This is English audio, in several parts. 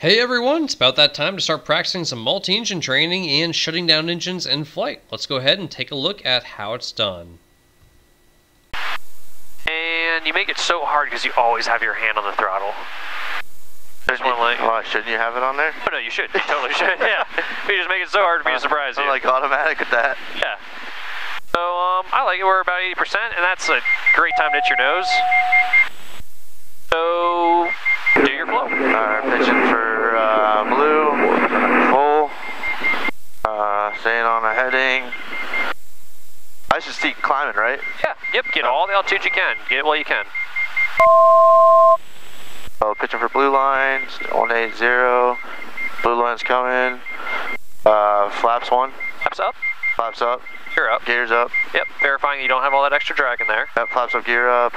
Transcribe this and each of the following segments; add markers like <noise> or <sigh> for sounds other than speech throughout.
Hey everyone, it's about that time to start practicing some multi-engine training and shutting down engines in flight. Let's go ahead and take a look at how it's done. And you make it so hard because you always have your hand on the throttle. There's one like, Why, shouldn't you have it on there? oh no, you should. You totally should. <laughs> Yeah. You just make it so hard for me to surprise you. I'm like automatic at that. Yeah. So um, I like it. We're about 80%, and that's a great time to hit your nose. So do your flow. Alright, pitching for uh, blue, full, uh, staying on a heading. I should keep climbing, right? Yeah. Yep. Get all the altitude you can. Get it while you can. Oh, pitching for blue lines, 180. Blue line's coming. Uh, flaps one, Flaps up. flaps up, You're up. gears up. Yep. Verifying you don't have all that extra drag in there. That flaps up, gear up.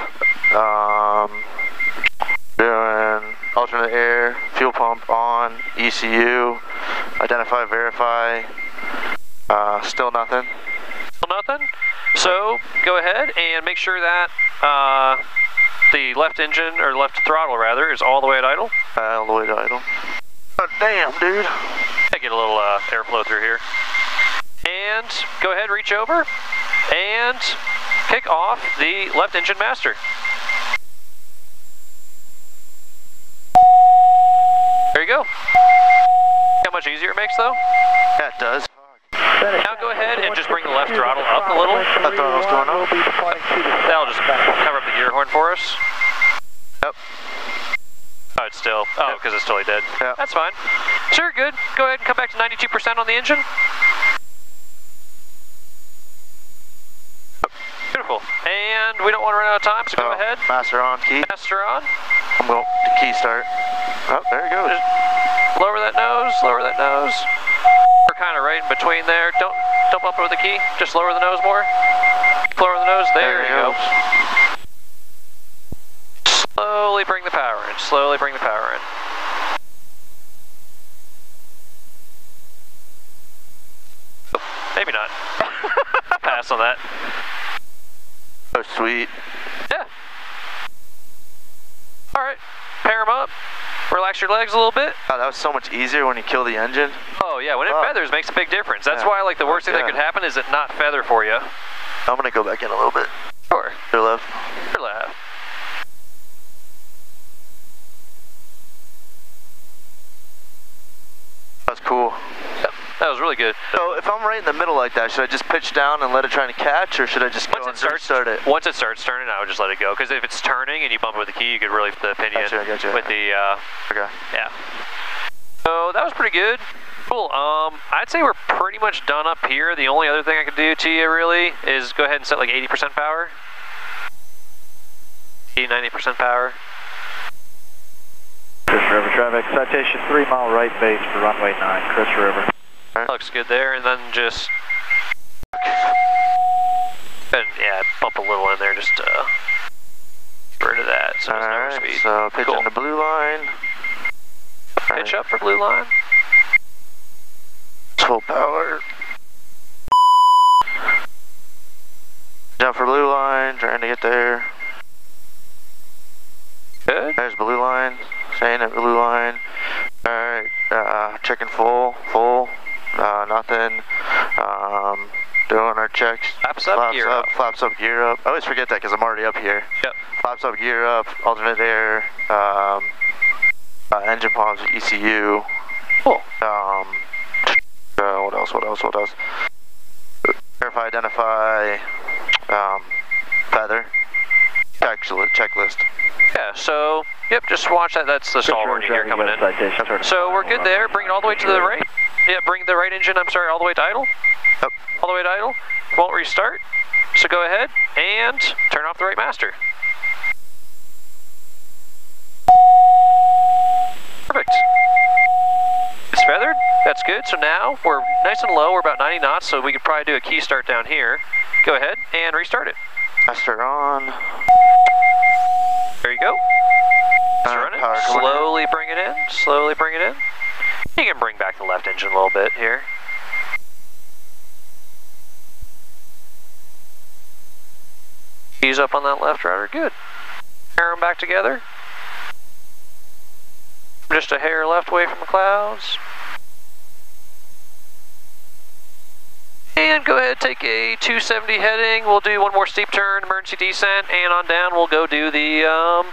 Um, alternate air, fuel pump on, ECU, identify, verify. Uh, still nothing. Still nothing. So go ahead and make sure that uh, the left engine or left throttle rather is all the way at idle. Uh, all the way to idle. Oh, damn, dude. I get a little uh, airflow through here. And go ahead, reach over and kick off the left engine master. There you go. How much easier it makes though? Yeah, it does. Now go ahead and just bring the left throttle up a little. Left throttle's going up. That'll just cover up the gear horn for us. Yep. Oh, it's still. Oh, because it's totally dead. Yep. That's fine. Sure, good. Go ahead and come back to 92% on the engine. Beautiful. And we don't want to run out of time, so go Oh, ahead. Master on, key. Master on. I'm going to key start. Oh, there it goes. Lower that nose. Lower that nose. We're kind of right in between there. Don't don't bump with the key. Just lower the nose more. Lower the nose. There, There you go. goes. Slowly bring the power in. Slowly bring the power in. Oh, Maybe not. <laughs> Pass on that. Oh, sweet. Yeah. All right. Pair them up. Relax your legs a little bit. God, that was so much easier when you kill the engine. Oh yeah, when it Fuck. feathers makes a big difference. That's Yeah. why like the worst thing that could happen is it not feather for you. I'm gonna go back in a little bit. Sure. Your left. That's cool. Yep. That was really good. So if I'm right in the middle like that, should I just pitch down and let it try to catch, or should I just go Once it and starts, start it? once it starts turning, I would just let it go. Because if it's turning and you bump it with the key, you could really flip the pinion Gotcha, gotcha. with the uh, Okay. yeah. So that was pretty good. Cool. Um, I'd say we're pretty much done up here. The only other thing I could do to you really is go ahead and set like 80% power. 80, 90% power. Crystal River traffic, citation three mile right base for runway nine, Crystal River. Looks good there, and then just and yeah, bump a little in there just to get rid of that. So speed. So pitching Cool. the blue line. Pitch right, up for blue line. Full power. Jump for blue line. Trying to get there. Good. There's blue line. Staying at blue line. All right. Uh, checking full. Full. Nothing. Um, doing our checks. Flaps up, flaps gear up, up. Flaps up, gear up. I always forget that because I'm already up here. Yep. Flaps up, gear up. Alternate air. Um, uh, engine pumps, ECU. Cool. Um, uh, what else? What else? What else? Verify, identify. Um, feather. Checklist. Checklist. Yeah. So yep, just watch that. That's the stall warning here coming in. Citation. So we're good there. Bring it all the way to the right. Yeah, bring the right engine, I'm sorry, all the way to idle. Yep. All the way to idle. Won't restart. So go ahead and turn off the right master. Perfect. It's feathered. That's good. So now we're nice and low. We're about 90 knots, so we could probably do a key start down here. Go ahead and restart it. Master on. There you go. Power coming in. Slowly bring it in. Slowly bring it in. You can bring back engine a little bit here. Ease up on that left rudder. Good. Pair them back together. Just a hair left away from the clouds. And go ahead, take a 270 heading. We'll do one more steep turn, emergency descent, and on down we'll go do the um,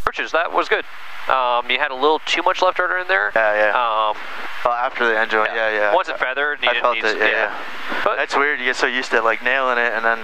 approaches. That was good. Um, you had a little too much left rudder in there. Yeah, yeah. Um, after the engine, went, yeah, yeah. Once it feathered, you I felt need it, yeah, yeah. But That's weird. You get so used to like nailing it, and then